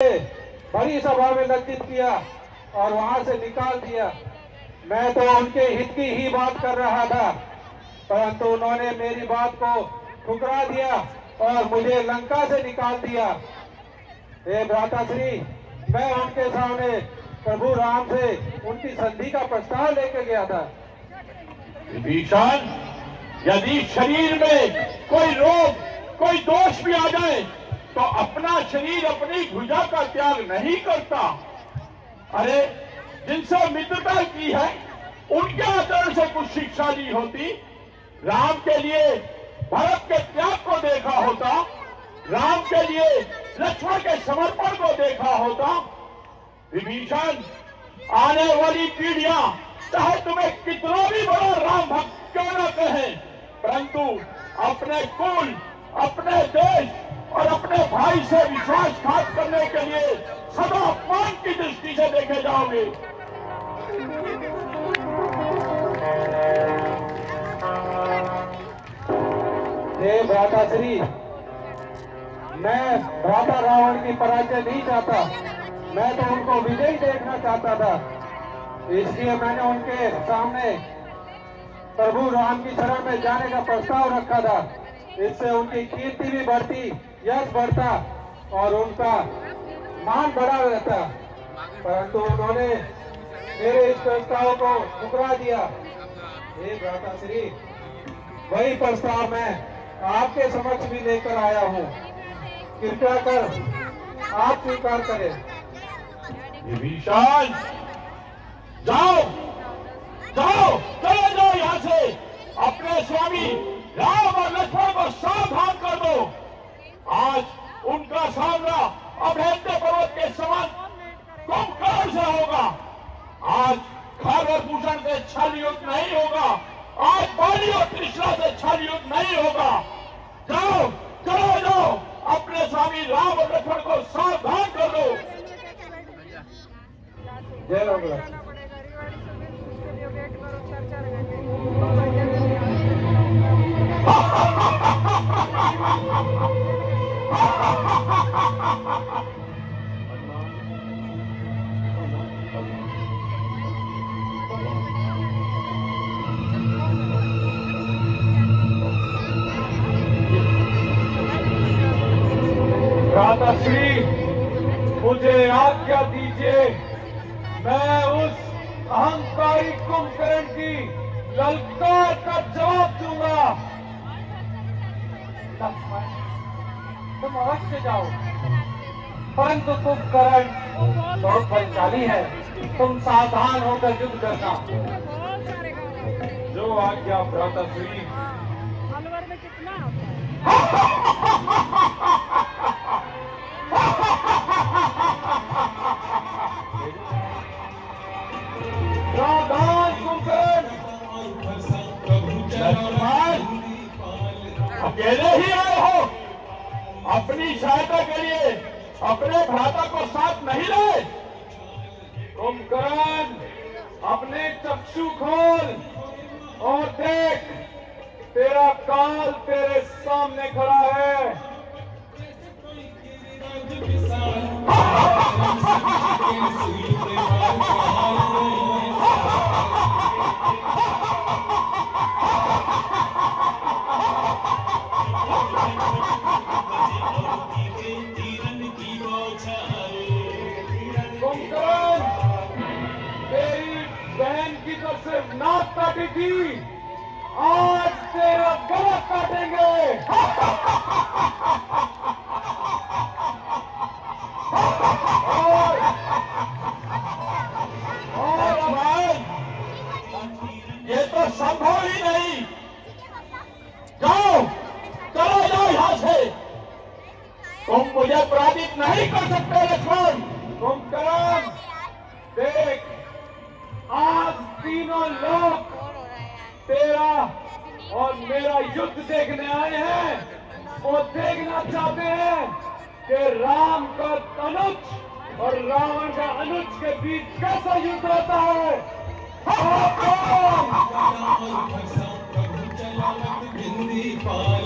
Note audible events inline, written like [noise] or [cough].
बड़ी सभा में लज्जित किया और वहाँ से निकाल दिया। मैं तो उनके हित की ही बात कर रहा था, परंतु उन्होंने मेरी बात को ठुकरा दिया और मुझे लंका से निकाल दिया। हे भ्राता श्री, मैं उनके सामने प्रभु राम से उनकी संधि का प्रस्ताव लेके गया था। यदि शरीर में कोई रोग, कोई दोष भी आ जाए तो अपना शरीर, अपनी भुजा का त्याग नहीं करता। अरे जिनसे मित्रता की है, उनके आचरण से कुछ शिक्षा ली होती। राम के लिए भरत के त्याग को देखा होता। राम के लिए लक्ष्मण के समर्पण को देखा होता। विभीषण, आने वाली पीढ़ियाँ, चाहे तुम्हें कितना भी बड़ा राम भक्त क्यों न कहे, परंतु अपने कुल, अपने देश और अपने भाई से विश्वासघात करने के लिए सदा अपमान की दृष्टि से देखे जाओगे। हे भ्राताश्री मैं भ्राता रावण की पराजय नहीं चाहता। मैं तो उनको विजयी देखना चाहता था। इसलिए मैंने उनके सामने प्रभु राम की शरण में जाने का प्रस्ताव रखा था। इससे उनकी कीर्ति भी बढ़ती, यश बढ़ता और उनका मान बढ़ा रहता। परंतु उन्होंने मेरे इस प्रस्ताव को ठुकरा दिया। हे भ्राताश्री वही प्रस्ताव मैं आपके समक्ष भी लेकर आया हूँ। कृपया कर, आप स्वीकार करें। विभीषण जाओ जाओ, चले जाओ यहाँ से। अपने स्वामी राम और लक्ष्मण को सावधान कर दो। आज उनका सामना अभेद्य पर्वत के समान कुंभकर्ण से होगा। आज खर भूषण से छल युद्ध नहीं होगा। आज बाली और कृष्णा से छल युद्ध नहीं होगा। जाओ चलो जाओ। अपने स्वामी राम और लक्ष्मण को सावधान कर दो। जय राम। राम। दादाश्री मुझे आज्ञा दीजिए मैं उस अहंकारी कुंभकर्ण की ललकार का जवाब दूँगा तुम अवश्य जाओ। परंतु तुम करण बहुत बलशाली है। तुम सावधान होकर युद्ध करना। जो आज्ञा अलवर में कितना है? कुंभकर्ण लक्ष्मण अकेले ही आए हो। अपनी सहायता के लिए अपने भ्राता को साथ नहीं लाए कुंभकर्ण अपने चक्षु खोल और देख तेरा काल तेरे सामने खड़ा है। [laughs] [laughs] नाक थी आज तेरा गला काटेंगे। और और भाई, ये तो संभव ही नहीं। जाओ, चलो जाओ यहाँ से। तुम मुझे पराजित नहीं कर सकते, लक्ष्मण। तुम देख तीनों लोग तेरा और मेरा युद्ध देखने आए हैं वो देखना चाहते हैं कि राम का तनुज और रावण का अनुज के बीच कैसा युद्ध होता है हाँ, हाँ। पार